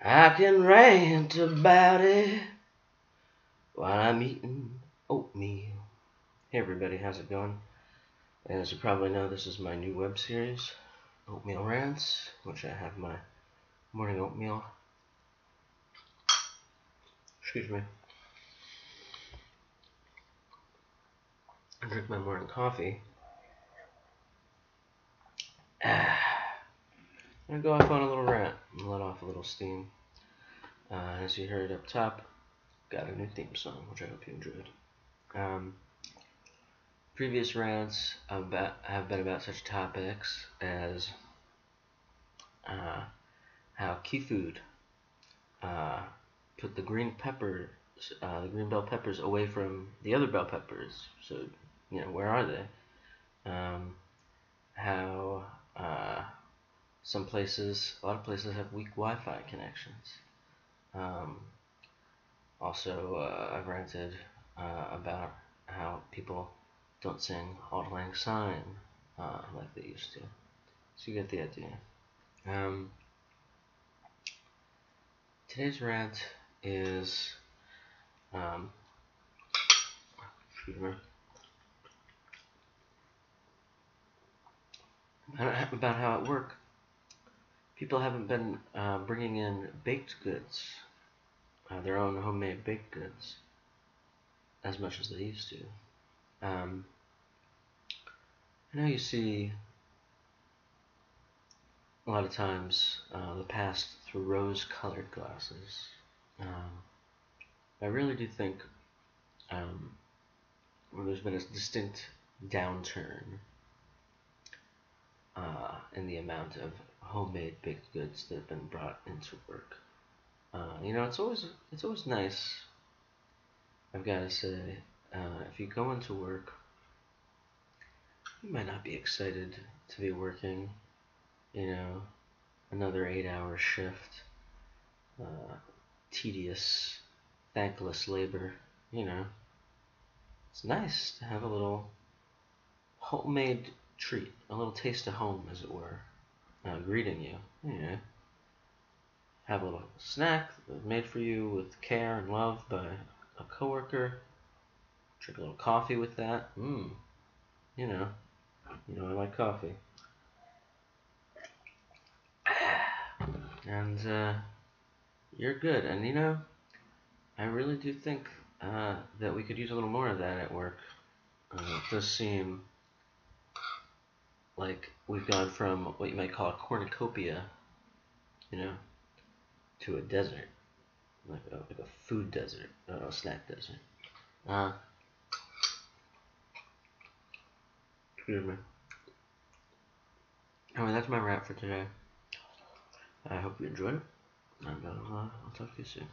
I can rant about it while I'm eating oatmeal. Hey everybody, how's it going? As you probably know, this is my new web series, Oatmeal Rants, which I have my morning oatmeal. Excuse me. I drink my morning coffee. Ah. I'm go off on a little rant let off a little steam. Uh, as you heard up top, got a new theme song, which I hope you enjoyed. Um, previous rants about, have been about such topics as uh, how Key Food uh, put the green peppers, uh, the green bell peppers, away from the other bell peppers. So, you know, where are they? Um, how some places, a lot of places have weak Wi-Fi connections. Um, also, uh, I've ranted uh, about how people don't sing Auld Lang Syne uh, like they used to. So you get the idea. Um, today's rant is um. About how at work people haven't been uh, bringing in baked goods, uh, their own homemade baked goods, as much as they used to. Um, I know you see a lot of times uh, the past through rose-colored glasses. Um, I really do think um, there's been a distinct downturn uh, in the amount of homemade baked goods that have been brought into work. Uh, you know, it's always it's always nice. I've got to say, uh, if you go into work, you might not be excited to be working. You know, another eight-hour shift, uh, tedious, thankless labor. You know, it's nice to have a little homemade treat, a little taste of home, as it were uh, greeting you. Yeah. Have a little snack made for you with care and love by a coworker. Drink a little coffee with that. Mmm. You know. You know I like coffee. And uh, you're good. And you know, I really do think uh, that we could use a little more of that at work. Uh, it does seem like we've gone from what you might call a cornucopia, you know, to a desert, like a, like a food desert, uh, a snack desert. Uh, excuse me. Anyway, that's my wrap for today. I hope you enjoyed it, and uh, I'll talk to you soon.